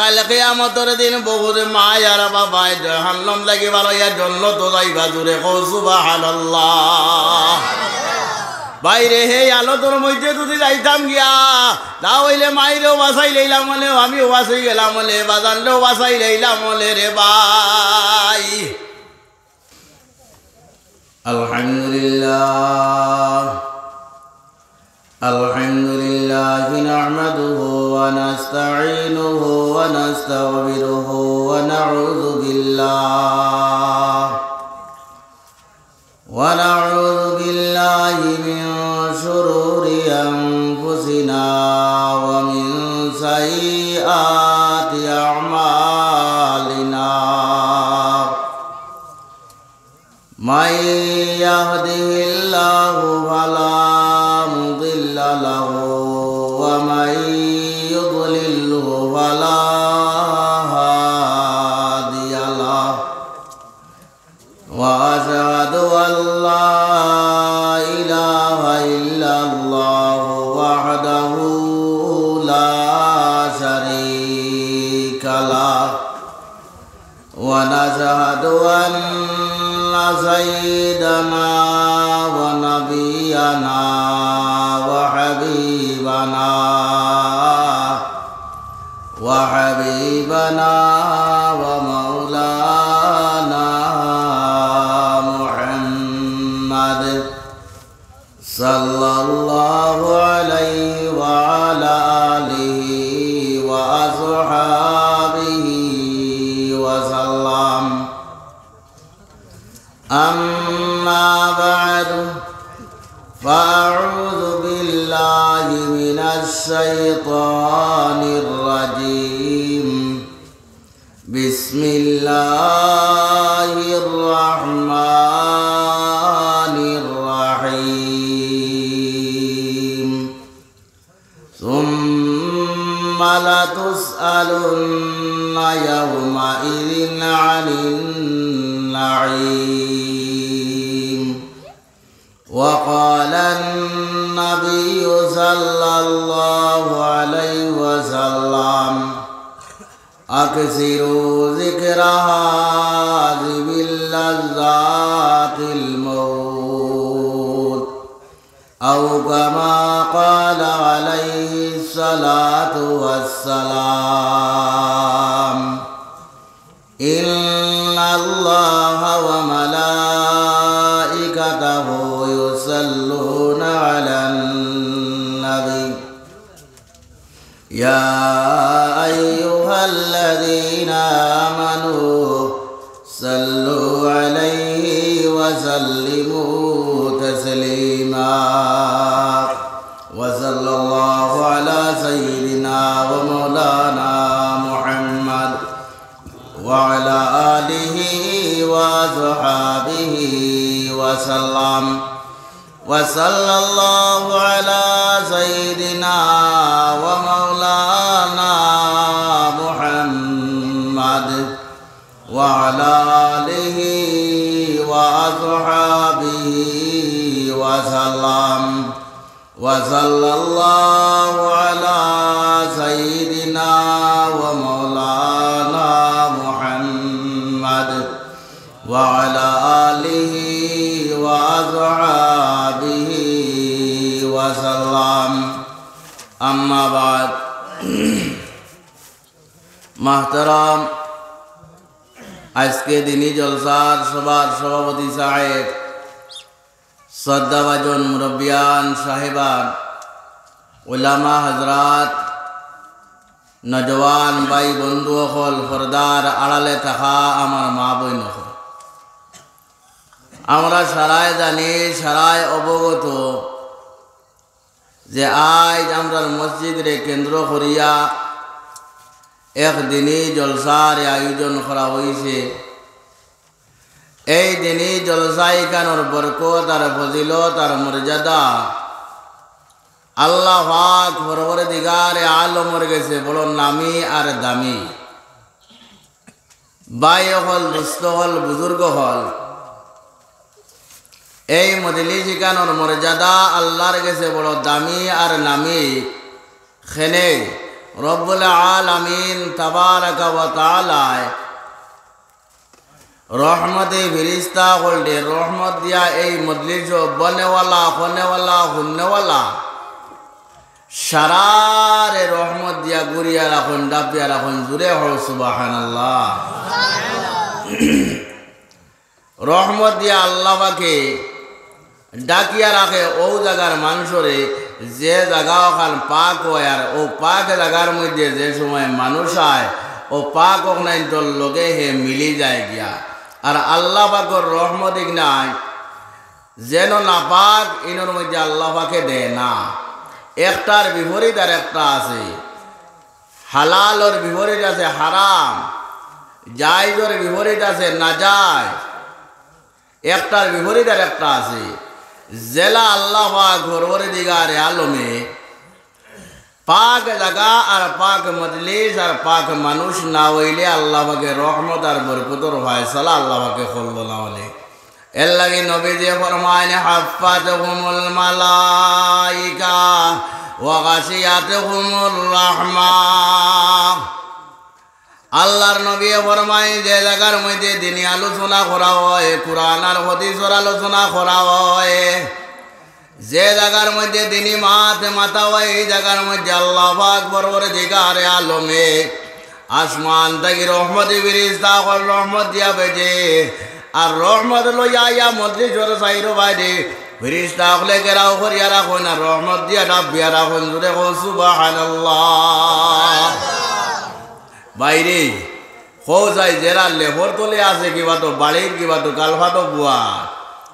কাল কেয়ামতর দিন বহুত মায়ার বাবাই জাহান্নাম লাগি ভালো ইয়া জন্য তো যাইবা জুড়ে কৌ সুবহানাল্লাহ বাইরে হে আলোতর মধ্যে যদি যাইতাম গিয়া তা হইলে মাইরেও বাসাই লইলাম বলে আমিও বাসাই গেলাম বলে বাজানলেও বাসাই লইলাম বলে রে বাই আলহামদুলিল্লাহ الحمد لله نحمده ونستعينه ونستغفره ونعوذ بالله ونعوذ بالله من شرور أنفسنا ومن سيئات أعمالنا من يهده الله فلا وأشهد أن لا إله إلا الله وحده لا شريك له. ونشهد أن سيدنا ونبينا وحبيبنا وحبيبنا الشيطان الرجيم. بسم الله الرحمن الرحيم. ثم لتسألن يومئذ عن النعيم. وقال النبي صلى الله عليه وسلم. أكثروا ذكر هذه اللذات الموت. أو كما قال عليه الصلاة والسلام وصلى الله على سيدنا ومولانا محمد وعلى آله وصحابه وسلم. وصلى الله على سيدنا ومولانا محمد وعلى آله وأصحابه وسلم. وصلى الله على سيدنا ومولانا محمد وعلى آله وأصحابه وسلم أما بعد محترم আজকে দিনী জলসার সবার সভাপতি সাহেব শ্রদ্ধাভাজন মুরব্বিয়ান সাহেবান ওলামা হজরাত নজওয়ান ভাই বন্ধুসকল পর্দার আড়ালে থাকা আমার মা বই নকল আমরা সারাই জানি, সারাই অবগত যে আজ আমরা মসজিদ রে কেন্দ্র করিয়া একদিনই জলসার আয়োজন করা হয়েছে এই দিনই জলসাই কানোর বরকত আর ফজিলত আর মর্যাদা। আল্লাহ বরবর দিগারে আলমর গেছে বড় নামি আর দামি। বাই হল, দুস্থ হল, বুজুর্গ হল। এই মদিলি শিকানোর মর্যাদা আল্লাহর গেছে বড় দামি আর নামি। খেনে রব্বুল আলামিন তাবারাকা ওয়া তাআলায় রহমতে ফিরিস্তা হলডে রহমত দিয়া এই মজলিস বনেওয়ালা হনেওয়ালা হুন্নেওয়ালা। সারারে রহমত দিয়া গুড়িয়া রাখুন, ডাবিয়া রাখুন, জুড়ে হল সুবাহান রহমত দিয়া আল্লাহকে ডাকিয়া রাখে, ও জায়গার মানুষরে, যে জায়গা ওখান পাক হয়, আর ও পাক জায়গার মধ্যে যে সময় মানুষ হয় ও পাক ওখানে তোর লগে হে মিলি যায় গিয়া। আর আল্লাহ পাকর রহমত নাই। যেন না পাক ইনোর মধ্যে আল্লাহ পাকে দেয় না। একটার বিপরীত আর একটা আছে। হালালর বিপরীত আছে হারাম। জায়জর বিপরীত আছে না যায় একটার বিপরীত আর একটা আছে। জেলা আল্লাহ ঘরবরে দিগারে আলমে পাক জাগা আর পাক মজলিস আর পাক মানুষ না হইলে আল্লাহ পাকে রহমত আর বরকতর ফায়সালা আল্লাহ পাকে করল না হলে। এর লাগে নবী যে ফরমায় হাফাত হুমুল মালাইকা ওয়াগাসিয়াত হুমুর রহমা। আল্লাহর নবী ফরমায় যে জায়গার মধ্যে দিনী আলোচনা করা হয়, কোরআন আর হদিসর আলোচনা করা হয় যে জায়গার মধ্যে দিনী মাতে মাথা হয় এই জায়গার মধ্যে আল্লাহ পাক বরবর দিগারে আলমে। আসমান থেকে রহমতে বিরিস্তা রহমত দিয়া বেজে আর রহমত লইয়া ইয়া মন্ত্রী জোর সাইরো বাইরে। ফিরিস্তা হলে গেরাও করিয়া রাখুন আর রহমত দিয়া ডাবিয়া রাখুন জুড়ে সুবাহ বাইরে হো যাই জেরা লেবর তলে আছে কিবা তো, বাড়ির কিবা তো গালফাটো বুয়া।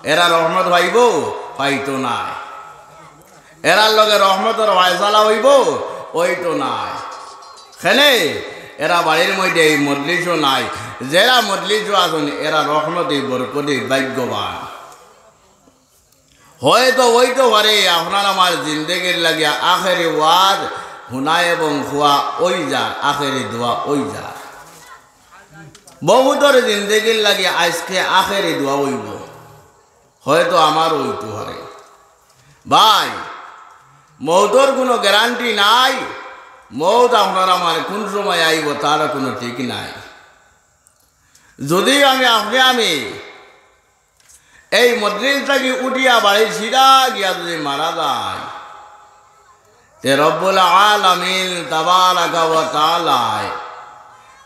এরা রহমত পাইব পাইতো না এরার লগে রহমতর ভাইসালা হইব ওইটো নাই। খেনে এরা বাড়ির মধ্যে এই মজলিসও নাই। যারা মজলিসও আসুন এরা রহমতে বরকতি ভাগ্যবান। হয়তো ওইটো পারে, আপনার আমার জিন্দগির লাগে আখেরি ওয়াজ শুনা এবং খোয়া ওই যার, আখেরি দোয়া ওই যার। বহুতর জিন্দগির লাগে আজকে আখেরি দোয়া ওইব হয়তো আমার ওইটো হারে ভাই, মৌতর কোনো গ্যারান্টি নাই। মৌত আপনার আমার কোন সময় আইব তার কোনো ঠিক নাই। যদি আমি আপনি আমি এই মদ্রিসটাকে উঠিয়া বাড়ি সিধা গিয়া যদি মারা যায়, তে রব্বুল আলামিন তাবারাকা ওয়া তাআলায়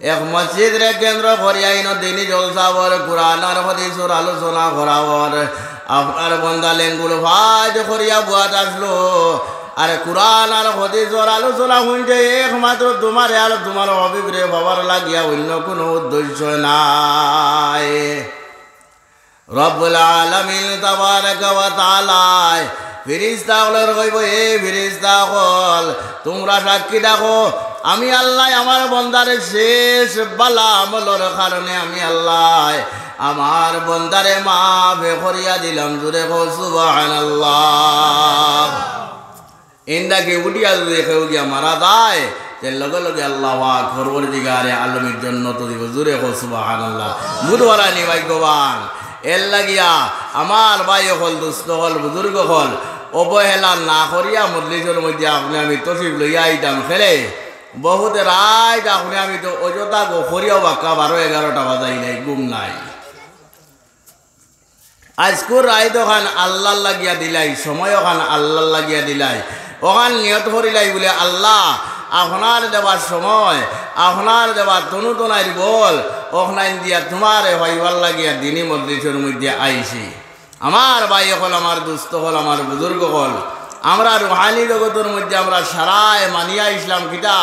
এক মসজিদ রে কেন্দ্র করিয়াইন দিনী জলসাবর, কোরআন আর হদিসর আলোচনা করাবর। আপনার বন্দা লেঙ্গুল ভাজ করিয়া বুয়াত আসলো। আরে কোরআন আর হদিসর আলোচনা হইতে একমাত্র তোমার আর তোমার অভিপ্রে বাবার লাগিয়া অন্য কোনো উদ্দেশ্য নাই। রব্বুল আলামিন তাবারাকা ওয়া তাআলায় ফিরিস্তা হলের কইব, এ ফিরিস্তা হল তোমরা সাক্ষী দেখো আমি আল্লাহ, আমার বন্দারে শেষ বালা আমলর কারণে আমি আল্লাহ। আমার বন্দারে মা করিয়া দিলাম জুড়ে আল্লাহ ইন্দাকে উঠিয়া যদি কেউ গিয়া মারা যায় যে লগে লগে আল্লাহ খরবর দিগারে আলমের জন্য তো দিব। জুড়ে সুবাহান আল্লাহ বুধবার নি ভাগ্যবান। এর লাগিয়া আমার ভাই হল, দুস্থ হল, বুজুর্গ হল, অবহেলা না করিয়া মজলিসের মধ্যে আপনি আমি তসিব লইয়া আইতাম, খেলে। বহুতে রায় আপনি আমি তো অযথা গো করিয়াও বাক্কা বারো এগারোটা বাজাই নাই, ঘুম নাই। আজকুর রায় তো খান আল্লাহ লাগিয়া দিলাই, সময় ওখান আল্লাহ লাগিয়া দিলাই। ওখান নিয়ত করিলাই বলে, আল্লাহ, আপনার দেবার সময়, আপনার দেবার তনু তনাইর বল, ওখান দিয়া তোমার ভাইবার লাগিয়া দিনী মজলিসের মধ্যে আইছি। আমার ভাই হল, আমার দুস্থ হল, আমার বুজুর্গ হল আমরা রুহানি জগতের মধ্যে আমরা সারায় মানিয়া ইসলাম কিতা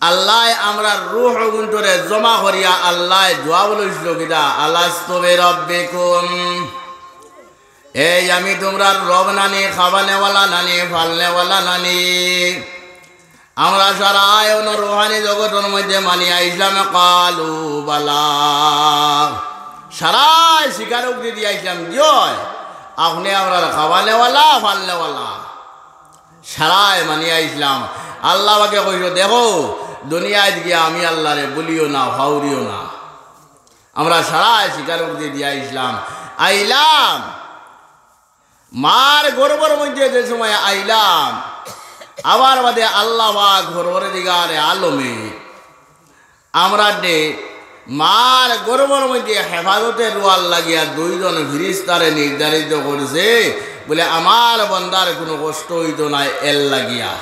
আল্লাহ আমরা রুহ গুন্তরে জমা করিয়া আল্লাহ জোয়া বলেছিল কিতা আল্লাহ তবে রব্বিকুম এই আমি তোমরা রব নানি, খাবানেওয়ালা নানি, ফালনেওয়ালা নানি। আমরা সারা আয়ন রোহানি জগতের মধ্যে মানিয়া ইসলাম কালু বালা। সারাই স্বীকারোক্তি দিয়ে ইসলাম জয় আপনি আমরা খাওয়ানেওয়ালা ফালনেওয়ালা সারাই মানিয়া ইসলাম। আল্লাহ বাকে কইস দেখো, দুনিয়ায় গিয়ে আমি আল্লাহরে বলিও না ফাউরিও না। আমরা সারায় সারাই স্বীকারোক্তি দিয়া ইসলাম। আইলাম। মার গর্বর মধ্যে যে সময় আইলাম, আবার বাদে আল্লাহ বা ঘরবরে দিগারে আলমে। আমরা ডে মার গর্বর মধ্যে হেফাজতে রোয়াল লাগিয়া দুইজন ফিরিস্তারে নির্ধারিত করেছে বলে আমার বন্দার কোনো কষ্ট হইতো না এল লাগিয়া।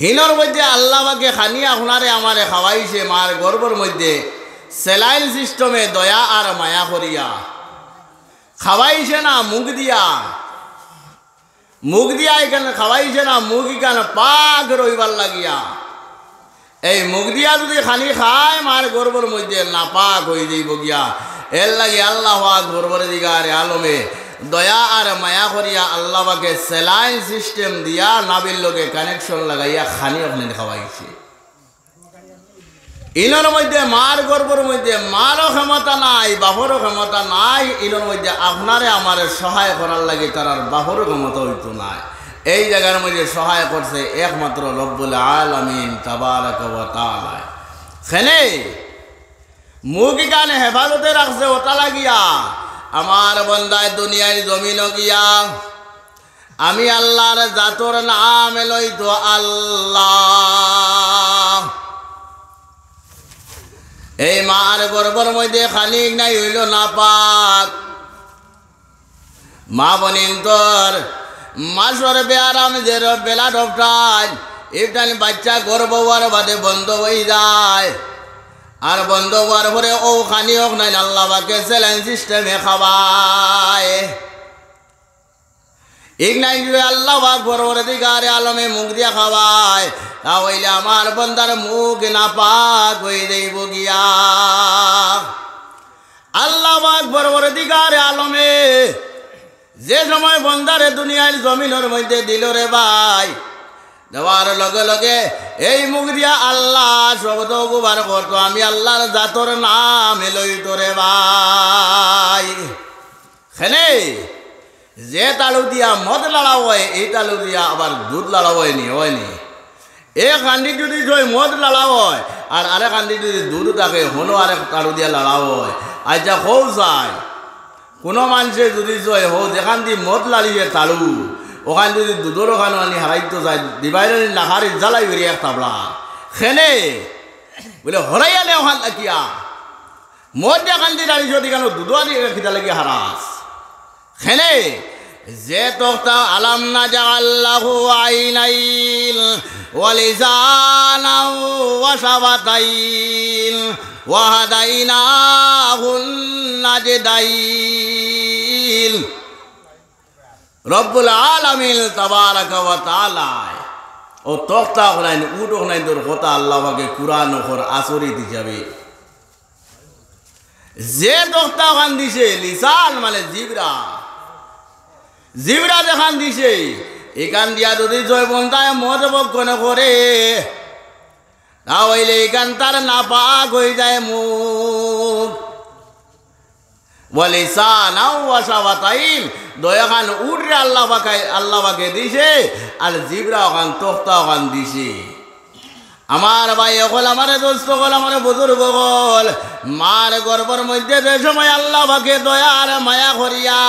হিনর মধ্যে আল্লাহকে খানিয়া খুনারে আমারে খাওয়াইছে, মার গর্বর মধ্যে সেলাইন সিস্টেমে দয়া আর মায়া করিয়া। খাওয়াইছে না মুখ দিয়া। মুখ দিয়া এখানে খাওয়াইছে না মুখ এখানে পাক রইবার লাগিয়া। এই মুখ দিয়া যদি খালি খায় মার গর্বর মধ্যে না পাক হয়ে যাইব গিয়া। এর লাগি আল্লাহ গর্বর দিগারে আলমে দয়া আর মায়া করিয়া আল্লাহকে সেলাইন সিস্টেম দিয়া নাবির লোকে কানেকশন লাগাইয়া খানি ওখানে খাওয়াইছে। ইনোর মধ্যে মার গর্বর মধ্যে মারও ক্ষমতা নাই, বাপরও ক্ষমতা নাই, ইনোর মধ্যে আপনারে আমার সহায় করার লাগে তার বাপরও ক্ষমতা হইতো নাই। এই জায়গার মধ্যে সহায় করছে একমাত্র রব্বুল আলমিন তাবারাকালায় সেনে মুখ কানে হেফাজতে রাখছে ওটা লাগিয়া। আমার বন্দায় দুনিয়ার জমিন গিয়া, আমি আল্লাহর জাতর নাম লইতো আল্লাহ। এই মার গর্বর মধ্যে খানিক নাই হইল না পাক। মা বনিন তোর মাসর বেয়ারাম যে বেলা ডপটায় ইফটানি বাচ্চা গর্ব হওয়ার বাদে বন্ধ হয়ে যায়। আর বন্ধ হওয়ার পরে ও খানি হোক নাই আল্লাহ বাকে সেলেন সিস্টেমে খাওয়ায় ইগনাই আল্লাহ দিগারে আলমে মুখ দিয়া খাওয়ায়, তাহলে আমার বন্দার মুখ না পাক হয়ে দেব গিয়া। আল্লাহ দিগারে আলমে যে সময় বন্দারে দুনিয়ার জমিনের মধ্যে দিল রে ভাই, দেওয়ার লগে লগে এই মুখ দিয়া আল্লাহ শব্দ গুবার করতো, আমি আল্লাহর জাতর নাম এলই তোরে ভাই। খেনে যে তালু দিয়া মদ লাড়া হয়, এই তালু দিয়া আবার দুধ লাড়া হয়নি হয়নি এক হান্ডি যদি জয় মদ লাড়া হয়, আর আরেক হান্ডি যদি দুধ থাকে, হলো আরেক তালু দিয়া লাড়া হয়। আচ্ছা হৌ যায়। কোনো মানুষে যদি জয় হো যেখান দিয়ে মদ লাড়িয়ে তালু, ওখান যদি দুধের ওখানে আনি হারাইতো যায় দিবাইলে নাহারি জ্বালাই বেরিয়ে এক তাবলা। খেনে, বলে হরাইয়া আনে ওখান লাগিয়া। মদ দেখান দিয়ে দাঁড়িয়ে যদি কেন দুধ আনি খিদা লাগি হারাস খেনে, যে তোক্তা আলাম না জাল্লাহু আইনাইল ওয়ালিজানাও ওয়াসাবাতাইল ওয়াহাদাইনাহুন নাজদাইল রব্বুল তক্তা যে তক্তা ওখান দিছে, লিসান মানে জিবরা। জিবরা দেখান দিছে, এখান দিয়া যদি জয় বন্ধায় মদ বক্ষণ করে তাহলে এখান তার নাপাক হয়ে যায় মুখ। বলে সানাও ওয়াসাবাতাইল দয়াখান উঠরে আল্লাহ পাকাই আল্লাহ পাকে দিছে, আর জিবরা ওখান তোখতা ওখান দিছে। আমার ভাই হল আমার দোস্ত হল আমার বুজুর্গ হল মার গর্বর মধ্যে যে সময় আল্লাহ পাকে দয়া আর মায়া করিয়া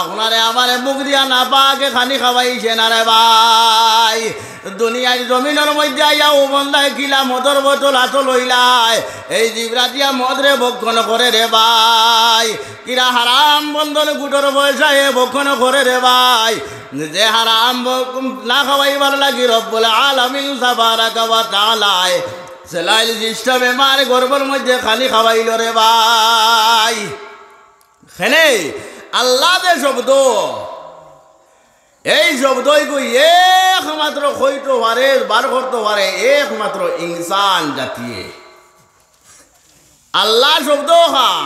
আপনারে আমারে মুখ দিয়া না পাকে খানি খাওয়াইছে না রে ভাই। দুনিয়ার জমিনের মধ্যে আইয়া ও বন্ধায় কিলা মদর বোতল হাত লইলাই এই জিবরা দিয়া মদরে ভক্ষণ করে রে ভাই। কিরা হারাম বন্ধন গুটর বয়সায় ভক্ষণ করে রে ভাই। যে হারাম না খাওয়াইবার লাগি রব্বুল আলামিন সাবারাকা ওয়া তাআলায় সেলাইল সিস্টেমে মার গর্বর মধ্যে খালি খাওয়াইল রে ভাই। খেলে, আল্লাহ দে শব্দ। এই শব্দই কই একমাত্র হইতে পারে, বার করতে পারে, একমাত্র ইনসান জাতিয়ে। আল্লাহ শব্দ খান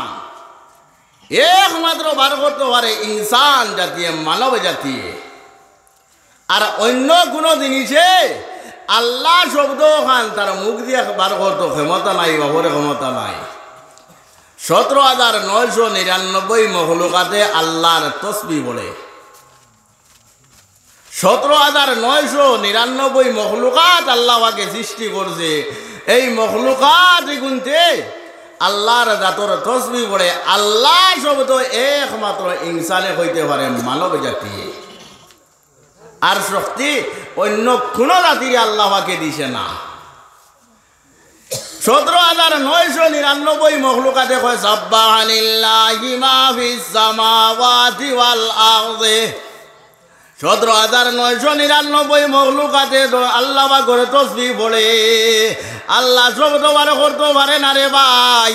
একমাত্র বার করতে পারে ইনসান জাতিয়ে, মানব জাতিয়ে। আর অন্য কোনো জিনিসে আল্লাহ শব্দ খান তার মুখ দিয়ে বার করতো ক্ষমতা নাই বাবরে ক্ষমতা নাই। সতেরো হাজার নয়শো নিরানব্বই মহলুকাতে আল্লাহর তসবি বলে। সতেরো হাজার নয়শো নিরানব্বই মখলুকাত আল্লাহকে সৃষ্টি করছে। এই মখলুকাত গুনতে আল্লাহর জাতর তসবি পড়ে। আল্লাহ শব্দ একমাত্র ইনসানে হইতে পারে মানব জাতি। আর শক্তি অন্য কোন জাতির আল্লাহকে দিছে না। সতেরো হাজার নয়শো নিরানব্বই মখলুকাতে কয়, সাব্বাহানিল্লাহি সতেরো হাজার নয়শো নিরানব্বই মখলুকাতে আল্লাহ বা করে তসবি পড়ে আল্লাহ শব্দ বার করতে পারে না রে ভাই।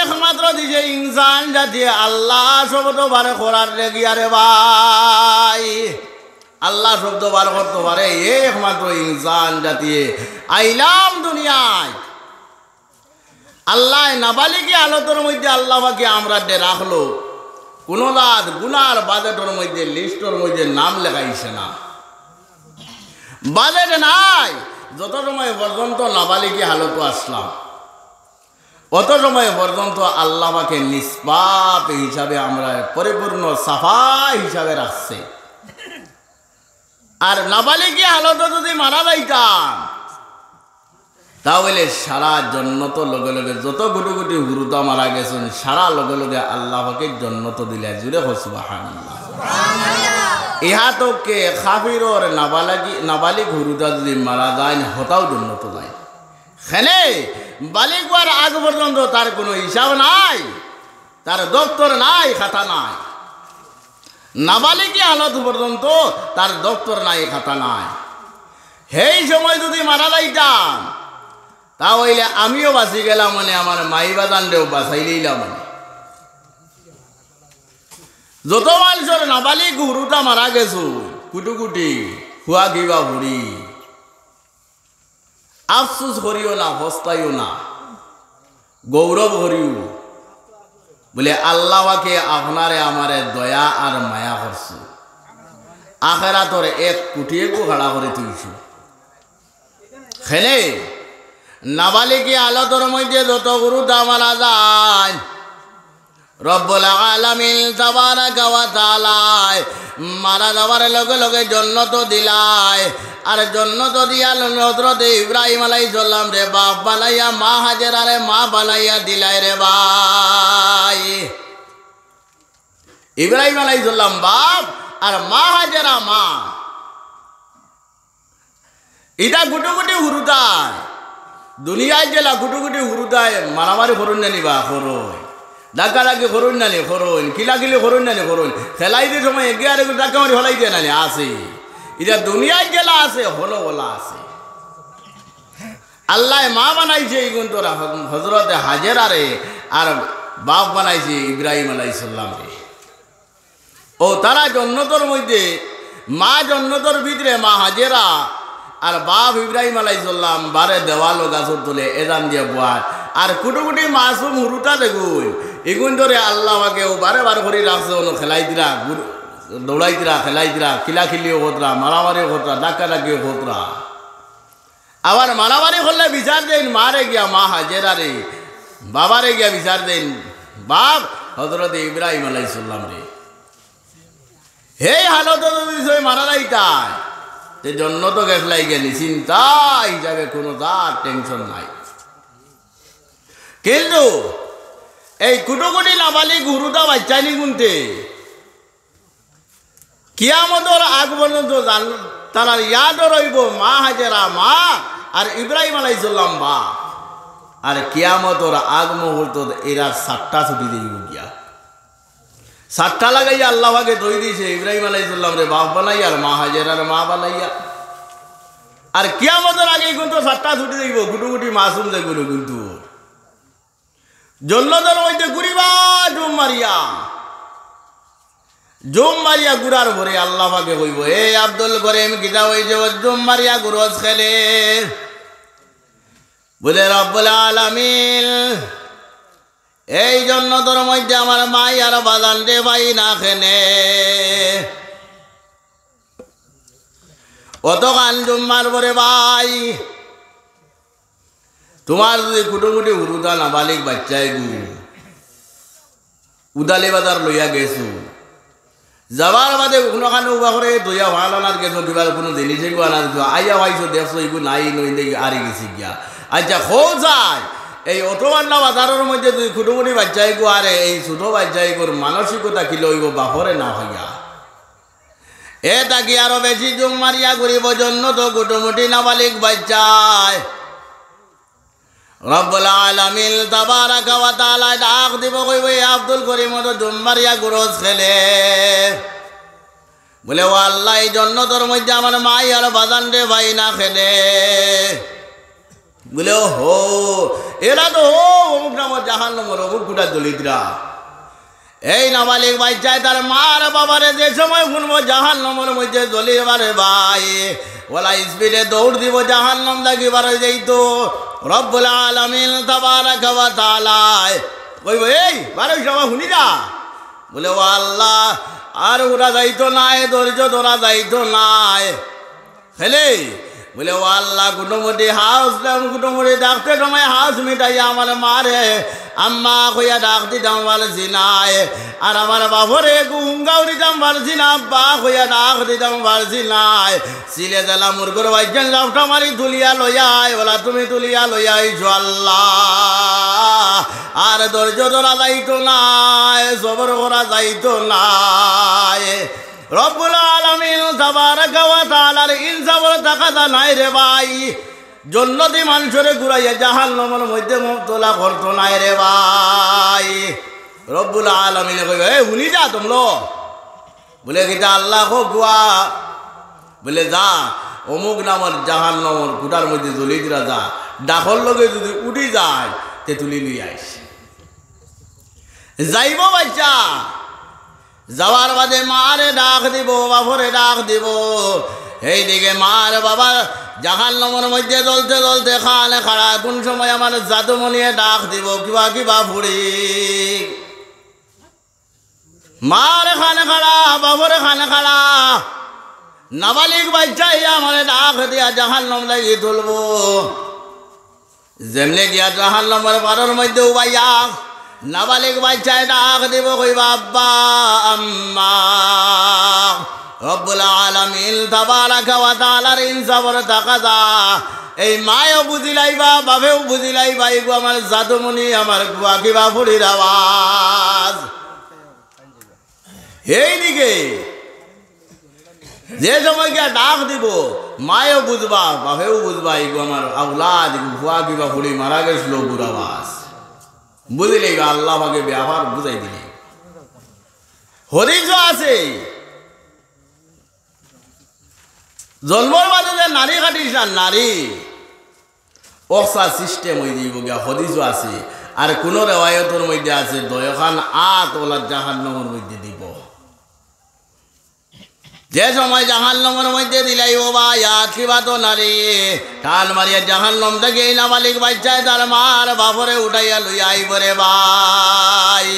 একমাত্র দিছে ইনসান জাতি, আল্লাহ শব্দ বার করার রেগিয়া রে ভাই। আল্লাহ শব্দ বার করতে পারে, একমাত্র ইনসান জাতি। আইলাম দুনিয়ায়। আল্লাহ নাবালিকে আলোতের মধ্যে আল্লাহকে আমরা ডে রাখল। কোনো রাত গুনার বাজেটের মধ্যে, লিস্টের মধ্যে নাম লেখাইছে না। বাজেট নাই। যত সময় পর্যন্ত নাবালিকে হালতো আসলাম, অত সময় পর্যন্ত আল্লাহকে নিষ্পাপ হিসাবে আমরা পরিপূর্ণ সাফা হিসাবে রাখছে। আর নাবালিকে হালত যদি মারা যাইতাম তাহলে সারা জন্নত লগে লগে যত গুটি গুটি গুরুতা মারা গেছেন সারা লগে লগে আল্লাহকে জন্নত দিলে জুড়ে হসবাহান ইহা তো কে খাফিরর নাবালাগি নাবালিক হুরুদা যদি মারা যায় হতাও জন্নত যায়। খেলে বালিক হওয়ার আগ পর্যন্ত তার কোনো হিসাব নাই তার দপ্তর নাই খাতা নাই। নাবালিকি হালত পর্যন্ত তার দপ্তর নাই খাতা নাই। সেই সময় যদি মারা যাইতাম তাহলে আমিও বাঁচি গেলাম মানে আমার মাই বাজানরেও বাঁচাইলাম মানে যত মানুষের নাবালিক হুরুটা মারা গেছো, কুটুকুটি হুয়া গিবা ভুড়ি আফসুস করিও না হস্তাইও না। গৌরব করিও বলে আল্লাহকে আপনারে আমারে দয়া আর মায়া করছে আখেরা তোর এক কুটিয়েকু খাড়া করে তুলছু। খেলে? নাবালিকে আলোতর মধ্যে যত গুরু মারা যায়, রব্বুল আলামিন তাবারাকা ওয়া তাআলায় মারা যাওয়ার লগে লগে জন্নত দিলায় আর জন্নত দিয়াল হজরত ইব্রাহিম আলাই সাল্লাম রে বাপ বানাইয়া, মা হাজেরা রে মা বানাইয়া দিলাই রে ভাই। ইব্রাহিম আলাই সাল্লাম বাপ আর মা হাজেরা মা। এটা গুটি গুটি হুরুতায় দুনিয়ায় গেলা গুটি গুটি হুরুতায় মারামারি করুন জানি বা করুন। ডাকা ডাকি করুন নানি করুন কিলা কিলি করুন নানি করুন। খেলাই দিয়ে সময় এগিয়ে আর ডাকা মারি হলাই দিয়ে নানি আসে। এটা দুনিয়ায় গেলা আছে হলো বলা আছে আল্লাহ মা বানাইছে এই গুণ তোরা হজরতে হাজেরা রে, আর বাপ বানাইছে ইব্রাহিম আলাইসাল্লাম রে। ও তারা জন্নতর মধ্যে, মা জন্নতর ভিতরে মা হাজেরা আর বাপ ইব্রাহিম আলাইসাল্লাম বারে দেওয়ালো গাছর তুলে এজান দিয়ে বুয়ার আর কুটুকুটি মাসুম হুরুটা দেখুন। এগুন ধরে আল্লাহকে ও বারে বার করে রাখছে অন্য খেলাই দিরা দৌড়াই দিরা, খেলাই দিরা খিলা খিলিও হতরা মারামারি হতরা ডাকা ডাকিও হতরা আবার মারামারি করলে বিচার দেন, মারে গিয়া, মা হাজেরা রে, বাবারে গিয়া বিচার দেন, বাপ হজরত ইব্রাহিম আলাইসাল্লাম রে। হে হালত মারা যাইতায় জন্য তো গেছলাই গেলি চিন্তা হিসাবে কোনো তার টেনশন নাই। কিন্তু এই কুটুকুটি নাবালি গুরুটা বাচ্চানি গুনতে কিয়ামতর আগ পর্যন্ত তারা ইয়াদও রইব মা হাজেরা, মা আর ইব্রাহিম আলাইসাল্লাম বা। আর কিয়ামতর আগ মুহূর্ত এরা সাতটা ছুটি দিয়ে সাতটা লাগাইয়া আল্লাহকে দই দিয়েছে, ইব্রাহিম আলাইসাল্লাম রে বাপ বানাইয়া, আর মা হাজেরার মা বানাইয়া। আর কিয়ামতের আগে কিন্তু সাতটা ছুটি দেখব, গুটুগুটি মাসুম দেখব কিন্তু। জন্নদের মধ্যে ঘুরিবা জুম মারিয়া। জুম মারিয়া গুড়ার ভরে আল্লাহ পাকে হইব এ আব্দুল করিম, গীতা হয়েছে জুম মারিয়া গুরজ খেলে। বলে, রব্বুল আলামিন এই জন্য তোর মধ্যে আমার মাই আর বাদান দে ভাই না খেনে। অত গান জুম্মার পরে ভাই, তোমার যদি কুটুমুটি উরুদা নাবালিক বাচ্চায় গু, উদালি বাজার লইয়া গেছু। যাবার বাদে কোনো খানে উবা করে দইয়া ভালানার গেছো কিবা কোনো জিনিসে গু আনার আইয়া ভাইছো দেখছ এগু নাই নই দেখি আরি গেছি গিয়া। আচ্ছা খো যায়। এই অটোবান্না বাজারের মধ্যে যদি কুটুমুটি বাচ্চাই গু, আরে এই ছোট বাচ্চাই গুর মানসিকতা কি লইব বাপরে না হইয়া এ তাকি আরও বেশি জুম মারিয়া ঘুরিব জন্য তো কুটুমুটি নাবালিক বাচ্চায় রব্বুল আলামিন তাবারাকা ওয়া তাআলা ডাক দিব কইব আব্দুল করিম তো জুম মারিয়া গুরজ খেলে বলে ও আল্লাহ এই জন্য তোর মধ্যে আমার মাই আর বাজান রে ভাই না খেলে। বলে হো এরা তো হো অমুক নামর জাহান নম্বর অমুক গুটা দলিতরা। এই নাবালিক বাচ্চায় তার মার বাবারে যে সময় শুনব জাহান নম্বর মধ্যে দলির বারে ভাই। ওলা স্পিডে দৌড় দিব, জাহান নাম দাগিবার যাইতো রব্বুল আলামিন তাবারাকা ওয়া তাআলা কইব, এই, বারে সময় শুনি যা বলে, ও আল্লাহ, আর ওরা যাইতো নাই ধৈর্য ধরা যাইতো নাই হেলে বলে, ও আল্লাহ কুটুমটি হাউস কুটুমটি ডাকতে তোমায় হাউস মিটাই আমার মারে। আম্মা কইয়া ডাক দিতাম পারছি নাই আর আমার বাপরে গুঙ্গাও দিতাম পারছি না আব্বা কইয়া ডাক দিতাম পারছি নাই সিলে জেলা মুরগুর বাইজন লাফটা মারি তুলিয়া লইয়াই, বলা, তুমি তুলিয়া লইয়াইছো আল্লাহ। আর ধৈর্য ধরা যাইতো নাই, সবর করা যাইতো নাই। রব্বুল আলামিন তাবারাকা ওয়া তাআলার ইনসাফের তাকাদা নাই রে ভাই। জন্নতি মানুষরে ঘুরাইয়া জাহান্নামের মধ্যে মুক্তলা করতো নাই রে ভাই। রব্বুল আলামিন কইবে এ, শুনি যা তোমলো। বলে কিটা আল্লাহ হো গুয়া। বলে, যা, অমুক নামর জাহান্নামের কুটার মধ্যে জ্বলি দিরা যা ডাকর লগে যদি উঠি যায় তে তুলি নিয়ে আইস। যাইব বাচ্চা। যাওয়ার বাদে মারে ডাক দিব বাপরে ডাক দিব। এই দিকে মার বাবা জাহান নম্বর মধ্যে চলতে চলতে খালে খাড়া, কোন সময় আমার জাদুমণিয়ে ডাক দিব, কিবা কিবা ফুড়ি মার খানে খাড়া, বাবরে খানে খাড়া। নাবালিক বাচ্চাই আমার ডাক দিয়া জাহান নম লাগি তুলবো। যেমনি গিয়া জাহান নম্বর পাড়ার মধ্যে উবাইয়া নাবালিক বাচ্চায় ডাক দিব কইবা আব্বা আম্মা। রব্বুল আলামিন তাবারাকা ওয়া তাআলার ইনসাফের তাকাদা এই মায়ও বুঝিলাইবা বাবেও বুঝিলাইবা এগো আমার জাদুমণি, আমার কিবা ফুড়ির আওয়াজ। এই দিকে যে সময় ডাক দিব, মায়ও বুঝবা, বাপেও বুঝবা এগো আমার আউলাদ ভুয়া কিবা ফুড়ি মারা গেছিল বুড়াবাস বুঝলে আল্লাহ ভাগে ব্যবহার বুঝাই দিলে। হরিজ আছে। জন্মর মাঝে যে নারী কাটিস না নারী। অসা সিস্টেম হয়ে দিব গিয়া হদিজও আছে। আর কোন রেওয়ায়তর মধ্যে আছে, দয়খান আত ওলা জাহান নমর মধ্যে দিব। যে সময় জাহান নমর মধ্যে দিলাই, ও বা কিবা তো নারী? টাল মারিয়া জাহান নম থেকে এই নামালিক বাচ্চায় তার মার বাপরে উঠাইয়া লইয়া আইবরে ভাই।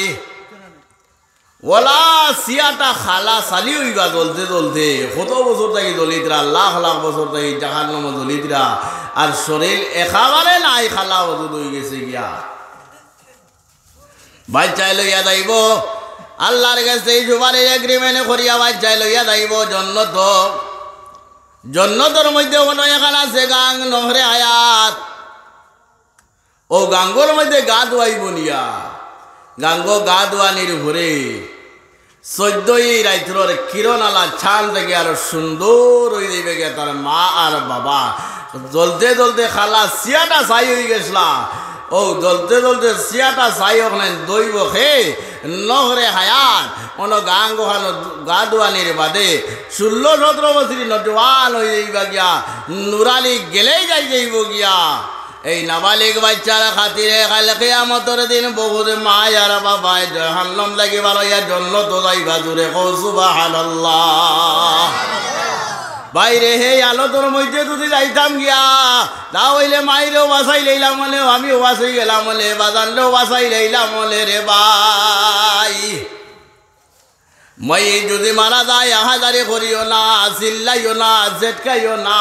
ওলা সিয়াটা খালা চালি হইবা জ্বলতে জ্বলতে, কত বছর থাকি জ্বলিতরা লাখ লাখ বছর থাকি জাহান নম জ্বলিতরা আর শরীর একেবারে নাই খালা ওজুদ হয়ে গেছে গিয়া। বাচ্চায় লইয়া যাইব আল্লাহর কাছে এই জুবারে এগ্রিমেন্ট করিয়া বাচ্চায় লইয়া যাইব, জন্নত। জন্নতর মধ্যে কোনো এখানে আছে গাং, নহরে আয়াত। ও গাঙ্গর মধ্যে গা ধোয়াইব নিয়া গাঙ্গ গা ধোয়ানির ভরে চোদ্দই রাইত্রর কিরণ আলা ছান থেকে আরও সুন্দর হয়ে যাইবে গে তার মা আর বাবা। জ্বলতে জ্বলতে খালা সিয়াটা চাই হয়ে গেছলা। ও, জ্বলতে জ্বলতে সিয়াটা চাই ওখানে দইব খে নহরে হায়াত, অন গাং গোহানো গা ধোয়ানির বাদে ষোলো সতেরো বছর নটওয়ান হয়ে যাইবা গিয়া নুরালি গেলেই যাই যাইব গিয়া। এই নাবালিক বাচ্চারা খাতিরে খালে কেয়ামতর দিন বহুত মা আর বাবাই জাহান্নাম লাগি ভালো ইয়ার জন্য তো যাইবা দূরে কৌসুবাহ বাইরে হে আলো তোর মধ্যে যদি যাইতাম গিয়া তা হইলে মাইরেও বাসাই লইলাম বলে, আমিও বাসাই গেলাম বলে বাজানলেও বাসাই লইলাম বলে রে বাই মই যদি মারা যায়, আহাজারি করিও না, চিল্লাইও না জেটকাইও না।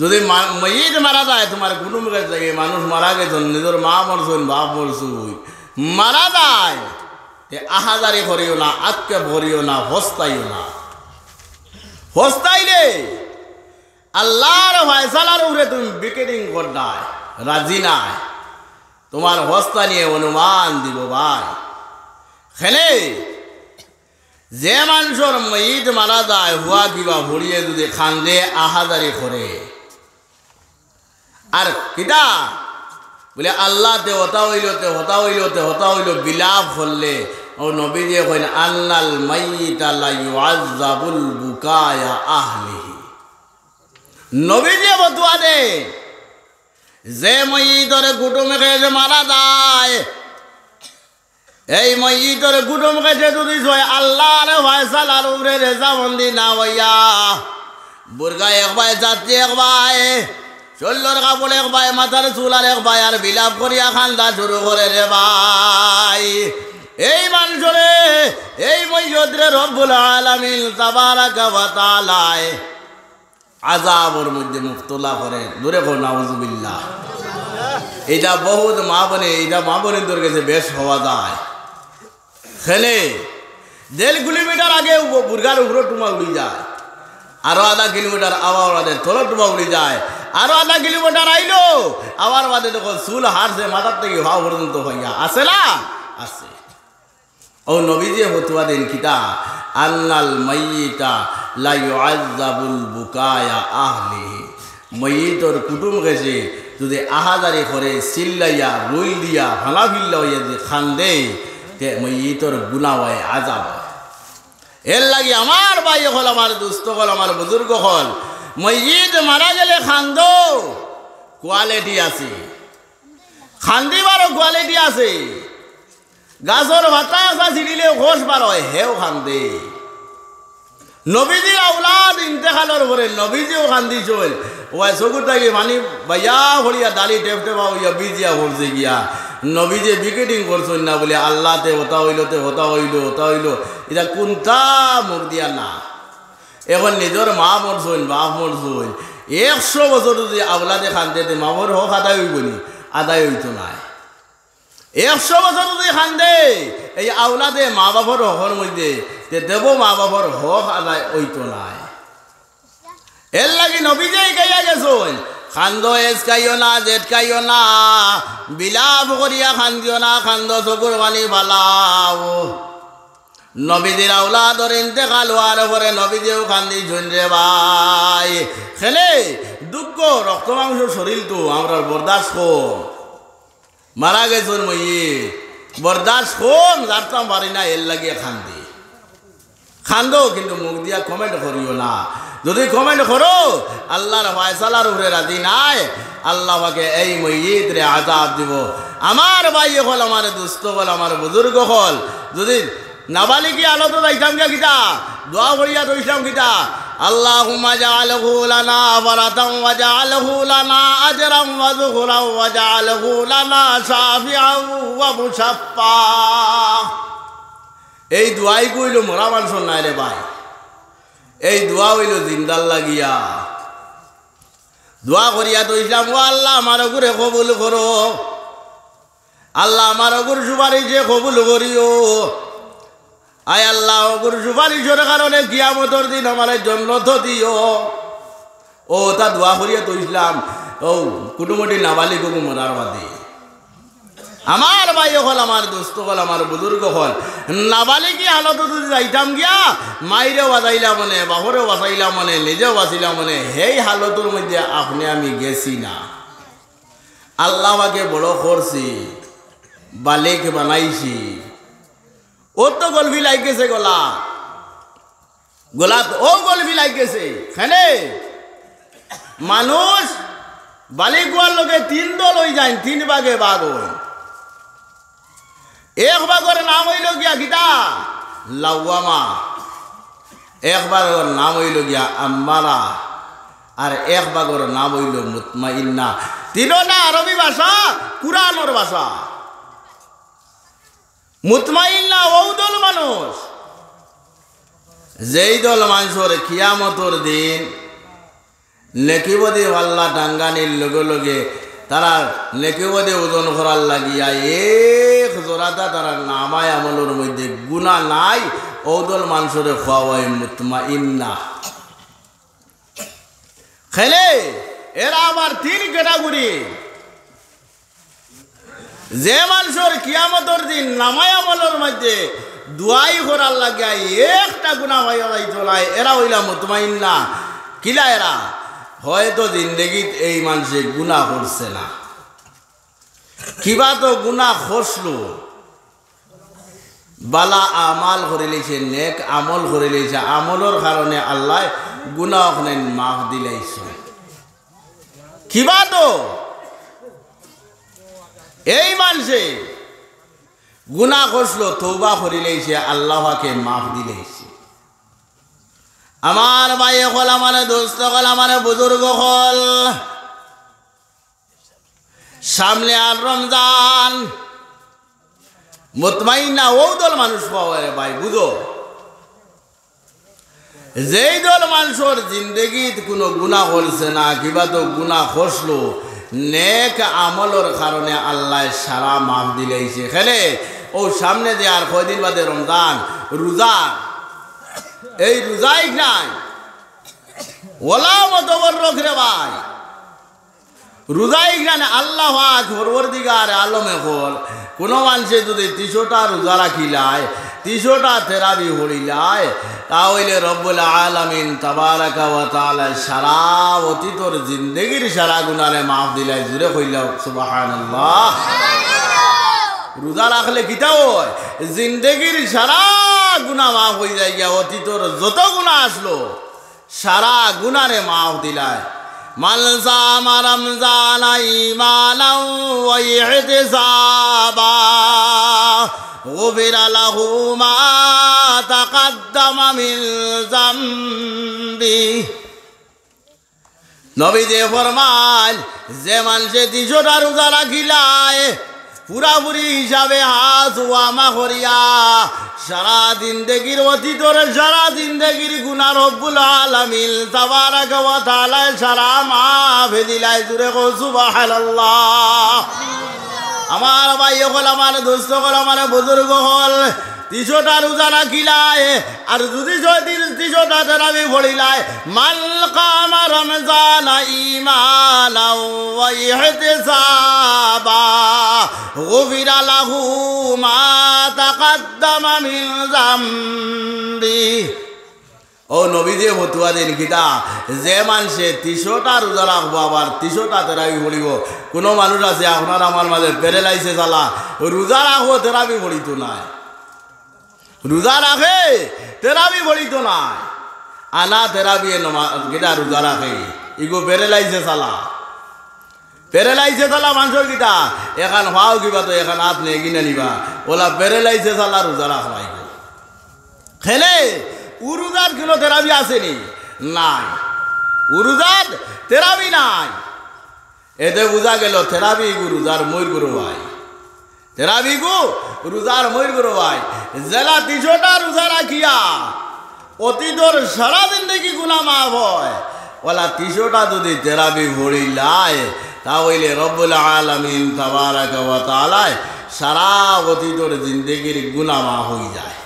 যদি ময়িত মারা যায়, তোমার মুখে থাকে মানুষ মারা গেছেন, নিজের মা মরছুন, বাপ মরছুন। মারা যায় আহাজারি করিও না আক্ষেপ করিও না, হস্তাইও না। হস্তাইলে। আল্লাহর ফয়সালার উপরে তুমি বিকেটিং করদায় রাজি নাই। তোমার হস্তা নিয়ে অনুমান দিব ভাই। খেলে, যে মানুষের মঈদ মারা যায়, হুয়া কিবা ভরিয়ে যদি খান্দে আহাজারি করে। আর কিতা বলে, আল্লাহ তে হতা হইল তে হতা হইল তে হতা হইল, বিলাপ করলে ও নবী দিয়ে কইন আল্লাল মাইতা লা ইউআযাবুল বুকায়া আহলিহি। নবী দিয়ে বতুয়া দে যে মঈদরে কুটুমে খেয়ে মারা যায়, এই মঈদরে কুটুম খেয়ে যদি জয় আল্লাহ রে ফয়সাল আর উরে রেজা বন্দি না হইয়া বুর্গা এক ভাই, যাত্রী এক ভাই, চল্লর কাপড় এক ভাই, মাথার চুল আর এক ভাই আর বিলাপ করিয়া খান্দা শুরু করে রে ভাই। এই মানুষরে, এই মৈয়দরে রব্বুল আলামিন তাবারাকা ওয়া তাআলায় আজাবর মধ্যে মুক্তলা করে। দূরে কর নাউজুবিল্লাহ। এটা বহুত মা বনে এটা মা বোনেদের কাছে বেশ হওয়া যায়। খেলে, দেড় কিলোমিটার আগে বুর্গার উপরে টুমা উড়ি যায়। আরও আধা কিলোমিটার আবার বাদে তল টুমা উড়ি যায়। আরও আধা কিলোমিটার আইলো, আবার বাদে দেখো চুল হারছে, মাথার থেকে হওয়া পর্যন্ত হইয়া আছে না? আছে। ও নবীজি হতুয়া দেন কিতা? আল্লাল মাইয়িতা লা ইউআযাবুল বুকায়া আহলিহি। মইয়িতর কুটুম গেছে, যদি আহাজারি করে চিল্লাইয়া রুই দিয়া ফালা ফিল্লা হইয়া যদি খান দে তে মইয়িতর গুণা হয়। আজাব। এর লাগি আমার ভাই হল, আমার দুস্থ হল, আমার বুজুর্গ হল। মইয়িত মারা গেলে খান্দ, কোয়ালিটি আছে। খান্দিবারও কোয়ালিটি আছে। গাছর ভাতা আসা ছিড়িলে ঘোষ বার হয় হেও খান্দে। নবীজির আউলাদ ইন্তেকালর পরে নবীজিও খান্দি চল। চকুর থাকি মানি বাইয়া ভরিয়া দালি টেপ টেপা হইয়া বিজিয়া ভরছে গিয়া। নবীজে বিকেটিং করছেন না বলে আল্লাহতে হতা হইল তে হতা হইল হতা হইল। এটা কোনটা মুখ দিয়া না? এখন নিজের মা মরছইন বাপ মরছইন একশো বছর যদি আউলাদে খান্দে মামর হোক আদায় হইব নি? আদায় হইতো নাই। একশো বছর যদি খান্দে এই আউলাদে মা বাবার হকর মধ্যে, তে দেব মা বাবার হক আদায় হইতো নাই। এর লাগি নবীজে গাইয়া গেছন খান্দ এস খাইও না জেট খাইও না, বিলাপ করিয়া খান্দিও না খান্দ চকুর পানি ফালাও নবীদের আউলাদর ইন্তেকাল হওয়ার পরে নবীদেও খান্দি ঝুনরে ভাই খেলে, দুঃখ রক্ত মাংস শরীর তো আমরা বরদাস্ত মারা গেছে মই। বরদাস কম যারতাম পারি না, এর লাগিয়ে খান্দি। খান্দো, কিন্তু মুখ দিয়া কমেন্ট করিও না। যদি কমেন্ট করো, আল্লাহর ফয়সালার উপরে রাজি নাই, আল্লাহ পাকে এই মইদ রে আজাব দিব। আমার ভাই হল, আমার দুস্থ হল, আমার বুজুর্গ হল। যদি নাবালিকি আলো তো যাইতাম গিয়া গীতা দোয়া করিয়া রইতাম গীতা اللهم اجعله لنا فرة واجعله لنا أجرا وذخرا واجعله لنا شافعا ومشفعا এই দোয়াই কইল মরা মানুষ নাই রে ভাই এই দোয়া হইল জিন্দাল লাগিয়া দোয়া করিয়া তো ইসলাম ও আল্লাহ আমার ওগুরে কবুল করো আল্লাহ আমার ওগুর সুপারিশে কবুল করিও আয় আল্লাহ ওগুর সুপারিশের কারণে কিয়ামতর দিন আমার জন্নত দিও। ও, তা দোয়া করিয়া তো ইসলাম। ও কুটুমটি নাবালিক মরার বাদে। আমার ভাই হল, আমার দোস্ত হল, আমার বুজুর্গ হল। নাবালিকি হালত যদি যাইতাম গিয়া, মাইরেও বাজাইলা মনে বাহরেও বাঁচাইলা মনে, নিজেও বাঁচিলা মনে, সেই হালতর মধ্যে আপনি আমি গেছি না। আল্লাহকে বড় করছি বালিক বানাইছি। ও তো গলভি লাগেছে গলা। গলাত ও গলভি লাগেছে খেলে মানুষ বালিক গোয়ার লোকে তিন দল হয়ে যায় তিন ভাগ হয় এক বাগর নাম হইল গিয়া গীতা লাউয়ামা এক বাগর নাম হইল গিয়া আম্মারা। আর এক বাগর নাম হইল মুতমাইন্না। তিনটা আরবি ভাষা কুরআনের ভাষা। মুতমাইল্লা ও দল মানুষ। যেই দল মানুষের কিয়ামতর দিন লেখিবদি পাল্লা টাঙ্গানির লগে লগে তারা লেখিবদি ওজন করার লাগিয়া এক জোড়াটা তারা নামায় আমলের মধ্যে। গুণা নাই ঔদল মানুষের খাওয়াই মুতমা ইন্না খেলে, এরা আবার তিন ক্যাটাগরি। যে মানুষের কিয়ামতর দিন নামায় আমলের মধ্যে দুয়াই করার লাগিয়া একটা গুণা যাই চলায়, এরা হইলা মুতমাইন্না কিলা এরা? হয়তো জিন্দগিত এই মানুষে গুণা করছে না। কিবা তো গুণা খসলো। বালা আমাল করে লেছে, নেক আমল করে লেছে, আমলের কারণে আল্লাহ গুণা ওখানে মাফ দিলাইছে। কিবা তো এই মানুষে। গুণা করছিল তৌবা করিলেইছে আল্লাহকে মাফ দিলেইছে আমার ভাই হল আমার দোস্ত হল আমার বুজুর্গ হল সামনে আর রমজান। মুতমাইনা ও দল মানুষ পাওয়া রে ভাই, বুঝো? যেই দল মানুষের জিন্দগিত কোনো গুণা করছে না, কিবা তো গুণা খসলো নেক আমলর কারণে আল্লাহ সারা মাফ দিলেইছে। খেলে, ও সামনে যে আর কয়দিন বাদে রমজান, রোজা। এই রোজাই নাই। ওলা মতো রোখ রে ভাই। রোজাই খানে আল্লাহ ঘরবর দিগার আলমে হল কোনো মানুষে যদি তিসোটা রোজা রাখিলায় তিসোটা থেরাবি হরিলায় তাহলে রব্বুল আলামিন তাবারাকা ওয়া তাআলা সারা অতীতর জিন্দেগির সারা গুণারে মাফ দিলাই, জুড়ে কইলাও সুবহানাল্লাহ। রোজা রাখলে কিতা হয়? জিন্দেগির সারা গুণা মাফ হয়ে যায় অতীতর যত গুণা আসলো, সারা গুণারে মাফ দিলায় من صام رمضان إيمانا واحتسابا غفر له ما تقدم من ذنبه নবী যে ফরমান যে মানুষে তিনশোটা রোজা রাখিলায় পুরাপুরি হিসাবে হাত ওয়ামা করিয়া সারা জিন্দগির অতীতর, সারা জিন্দগির গুনা রব্বুল ওয়া তাআলা সারা মা ভেদিলাই জুরে কুবাহ আমার ভাই হল, আমার দোস্ত হল, আমার বুজুর্গ হল। তিসোটা রোজা রাখিলায়, আর যদি তিসোটা তেরাবি ভরিলায় মাল কামা রমজান ইমানা ওয়া ইহতিসাবা, গুফিরা লাহু মা তাকাদ্দামা মিন যামবি। ও নবী যে ফতুয়া দিন কিতা। যে মানুষে তিসোটা রোজা রাখব আবার তিসোটা তেরাবি পড়িব কোনো মানুষ আছে আপনার আমার মাঝে প্যারেলাইসে চালা। রোজা রাখব তেরাবি পড়িত নাই। রোজা রাখে তেরাবি পড়িত নাই। আনা তেরাবি কিতা রোজা রাখে ইগো প্যারেলাইসে চালা। প্যারেলাইসে চালা মানুষের কিতা। এখান হাও কিবা তো, এখান হাত নিয়ে কিনে নিবা। ওলা প্যারেলাইসে চালা রোজা রাখবা খেলে। উরুজার কিলো তেরাবি আসেনি? নাই। উরুজার তেরাবি নাই। এতে বোঝা গেল থেরাবি গু রোজার ময়ূর গুরু ভাই। থেরাবি গু রোজার ময়ূর গুরু ভাই। জেলা তিনশোটা রোজা রাখিয়া অতীতর সারাদিন দেখি গুণা মাফ হয়। ওলা তিনশোটা যদি তেরাবি ভরি লাই, তাহলে রব্বুল আলমিন তাবারাক সারা অতীতর জিন্দগির গুণা মাফ হয়ে যায়।